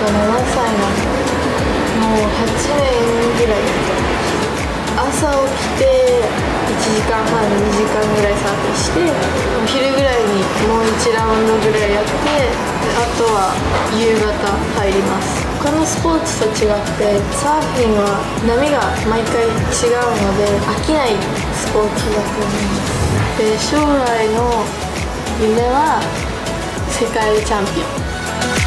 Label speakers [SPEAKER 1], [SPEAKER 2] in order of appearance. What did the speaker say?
[SPEAKER 1] 歳のもう8年ぐらい朝起きて1時間半2時間ぐらいサーフィンしてお昼ぐらいにもう1ラウンドぐらいやってあとは夕方入ります。他のスポーツと違ってサーフィンは波が毎回違うので飽きないスポーツだと思います。で将来の夢は世界チャンピオン。